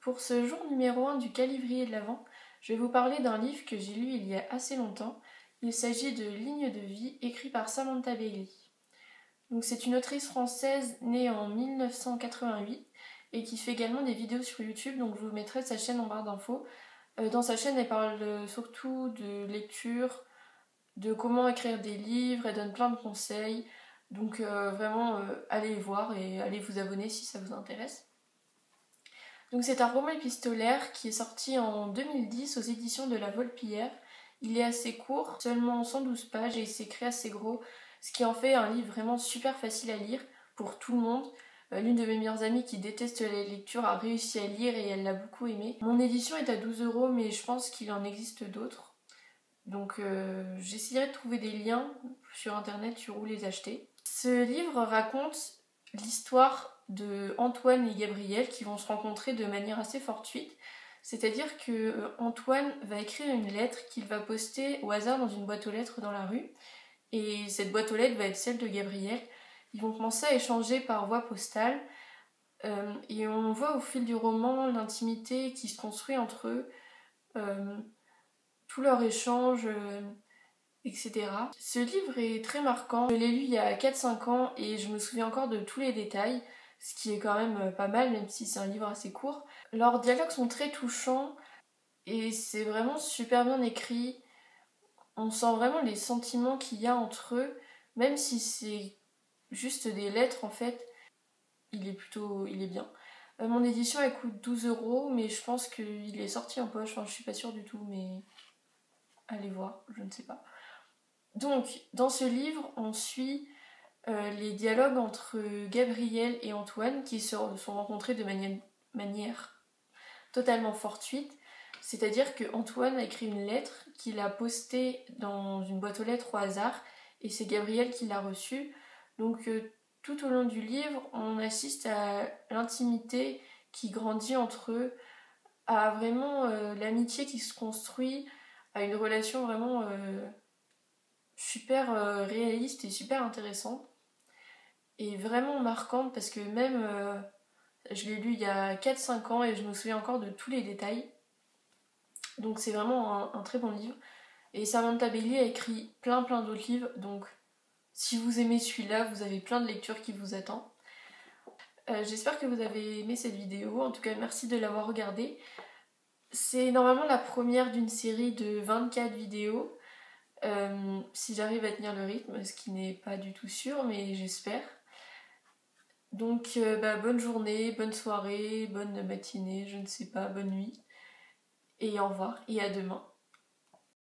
Pour ce jour numéro 1 du calivrier de l'Avent, je vais vous parler d'un livre que j'ai lu il y a assez longtemps. Il s'agit de Lignes de vie, écrit par Samantha Bailey. C'est une autrice française née en 1988 et qui fait également des vidéos sur YouTube, donc je vous mettrai sa chaîne en barre d'infos. Euh, dans sa chaîne, elle parle surtout de lecture, de comment écrire des livres, elle donne plein de conseils. Donc euh, vraiment, euh, allez voir et allez vous abonner si ça vous intéresse. Donc c'est un roman épistolaire qui est sorti en 2010 aux éditions de La Volpillière. Il est assez court, seulement 112 pages et il s'écrit assez gros, ce qui en fait un livre vraiment super facile à lire pour tout le monde. Euh, l'une de mes meilleures amies qui déteste la lecture a réussi à lire et elle l'a beaucoup aimé. Mon édition est à 12 euros mais je pense qu'il en existe d'autres. Donc euh, j'essaierai de trouver des liens sur internet sur où les acheter. Ce livre raconte l'histoire de Antoine et Gabriel qui vont se rencontrer de manière assez fortuite. C'est-à-dire que euh, Antoine va écrire une lettre qu'il va poster au hasard dans une boîte aux lettres dans la rue. Et cette boîte aux lettres va être celle de Gabriel. Ils vont commencer à échanger par voie postale. Euh, et on voit au fil du roman l'intimité qui se construit entre eux, euh, tout leur échange, etc. Ce livre est très marquant. Je l'ai lu il y a 4-5 ans et je me souviens encore de tous les détails ce qui est quand même euh, pas mal, même si c'est un livre assez court. Leurs dialogues sont très touchants et c'est vraiment super bien écrit. On sent vraiment les sentiments qu'il y a entre eux, même si c'est juste des lettres en fait. Il est plutôt, il est bien. Euh, mon édition elle coûte 12 euros, mais je pense qu'il est sorti en poche. Enfin, je suis pas sûre du tout, mais allez voir, je ne sais pas. Donc, dans ce livre, on suit euh, les dialogues entre Gabriel et Antoine qui se sont rencontrés de manière, totalement fortuite. C'est-à-dire que Antoine a écrit une lettre qu'il a postée dans une boîte aux lettres au hasard et c'est Gabriel qui l'a reçue. Donc euh, tout au long du livre, on assiste à l'intimité qui grandit entre eux, à vraiment euh, l'amitié qui se construit, à une relation vraiment super réaliste et super intéressante est vraiment marquante parce que même euh, je l'ai lu il y a 4-5 ans et je me souviens encore de tous les détails. Donc c'est vraiment un, très bon livre. Et Samantha Bailey a écrit plein plein d'autres livres, donc si vous aimez celui-là, vous avez plein de lectures qui vous attendent. Euh, j'espère que vous avez aimé cette vidéo, en tout cas merci de l'avoir regardée. C'est normalement la première d'une série de 24 vidéos, euh, si j'arrive à tenir le rythme, ce qui n'est pas du tout sûr, mais j'espère. Donc euh, bah, bonne journée, bonne soirée, bonne matinée, je ne sais pas, bonne nuit. Et au revoir et à demain.